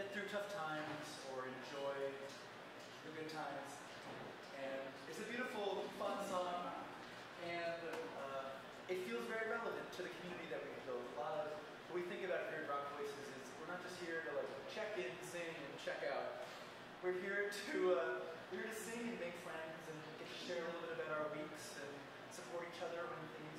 get through tough times or enjoy the good times. And it's a beautiful, fun song, and uh, it feels very relevant to the community that we build. A lot of what we think about here at Rock Voices is we're not just here to like check in, sing, and check out. We're here to uh, we're here to sing and make friends and share a little bit about our weeks and support each other when things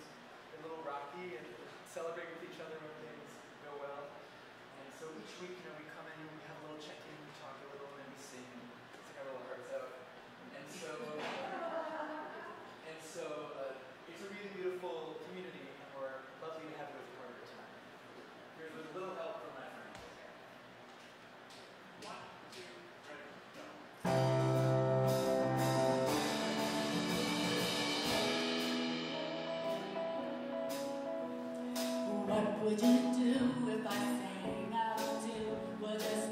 would you do if I sang out to what just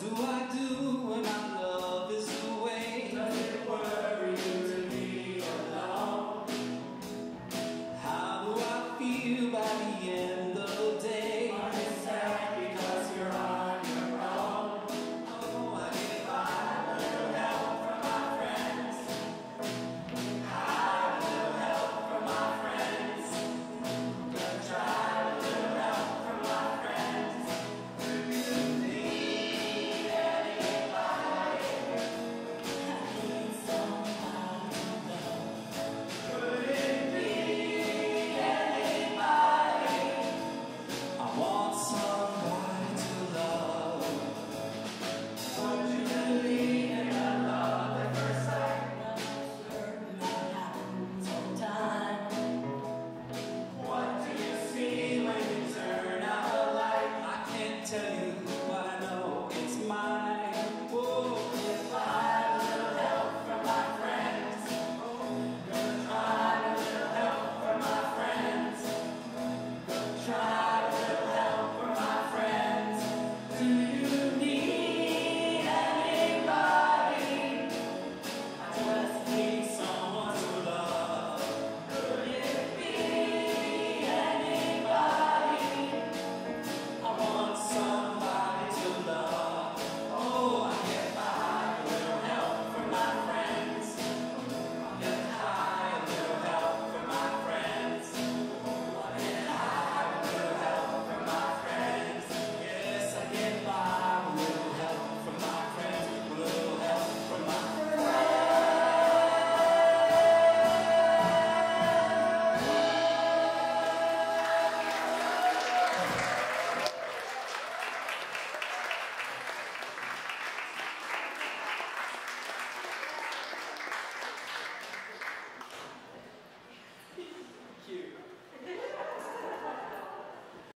do I do when I'm you.